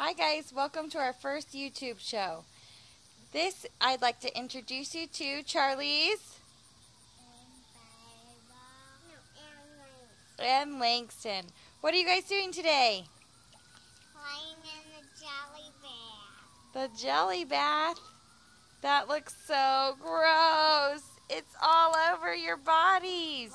Hi guys, welcome to our first YouTube show. This, I'd like to introduce you to Charlie's and no, and, Langston. What are you guys doing today? Playing in the jelly bath. The jelly bath. That looks so gross. It's all over your bodies.